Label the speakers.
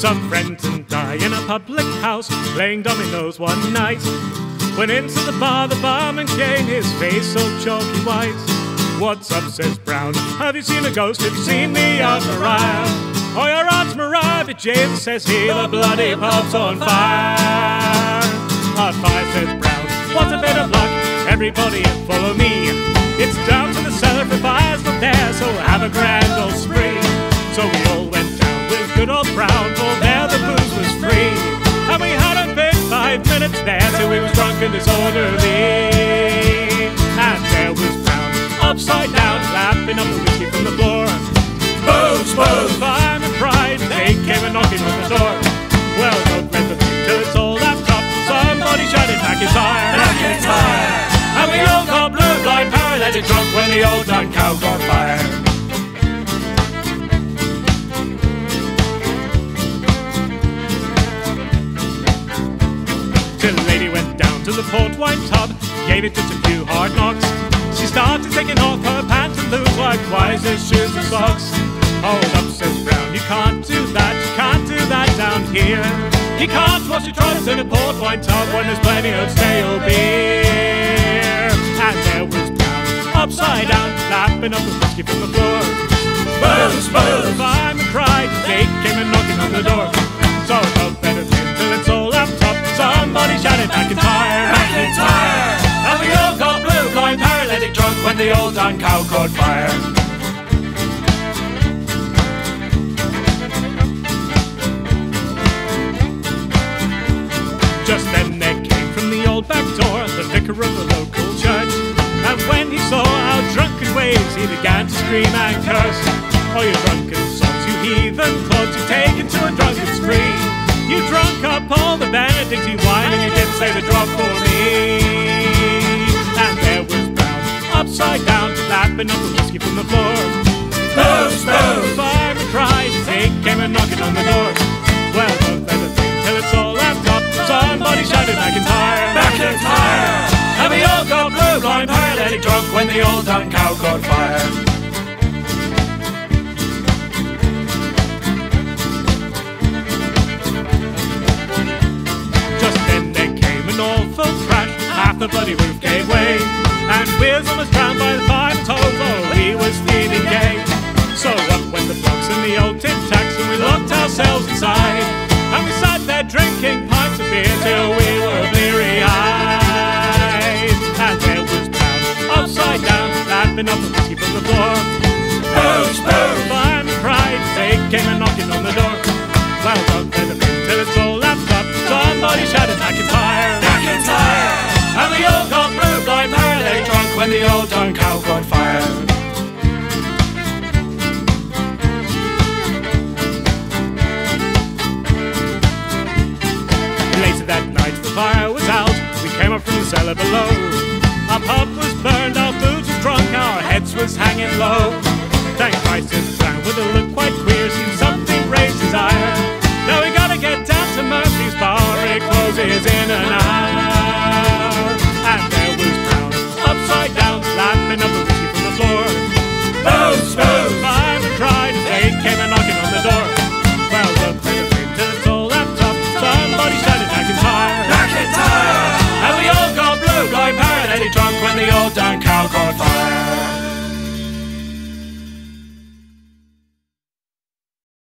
Speaker 1: Some friends and I in a public house playing dominoes one night. Went into the bar, the barman came, his face so chalky white. What's up, says Brown. Have you seen a ghost? Have you seen me, Aunt Mariah? Oh, your Aunt Mariah, but James says he, the bloody pub's on fire. On fire, says Brown. What a bit of luck, everybody follow me. It's down to the cellar for buyers not there, so have a grand old spree. So we all five minutes till we was drunk and disorderly. And there was Brown, upside down, lapping up the whiskey from the floor. Booze, booze, and pride, they came a knocking on the door. Well, don't let the thing till it's all lapped up. Somebody shouted, McIntyre, McIntyre. And we all got blue blind paralytic drunk when the old dun cow got fired. Till the lady went down to the port wine tub, gave it just a few hard knocks. She started taking off her pantaloons likewise as shoes and socks. Hold up, says Brown, you can't do that, you can't do that down here. You can't wash your trousers in a port wine tub when there's plenty of stale beer. And there was Brown, upside down, lapping up the whiskey from the floor. Shouted McIntyre, McIntyre, and we all got blue, blind, paralytic drunk when the old dun cow caught fire. Just then there came from the old back door the vicar of the local church. And when he saw our drunken ways, he began to scream and curse. Save a drop for me. And there was Brown, upside down, lapping up the whiskey from the floor. Booze, booze, fireman cried they came a knocking on the door. Well, don't let it think till it's all lapped up. Somebody shouted McIntyre, McIntyre. And we all got blue, blind, paralytic drunk when the old dun cow caught fire. The bloody roof gave way, and Wiz almost drowned by the five toes, oh, he was stealing gay. So up went the box and the old tin tacks, and we locked ourselves inside, and we sat there drinking pints of beer till we were bleary-eyed. And there was Brown, upside down, lapping up the when the old dun cow caught fire. Later that night, the fire was out. We came up from the cellar below. Our pub was burned, our booze was drunk, our heads was hanging low. Thank Christ Brown with a look quite queer, mighty drunk when the old dun cow caught fire.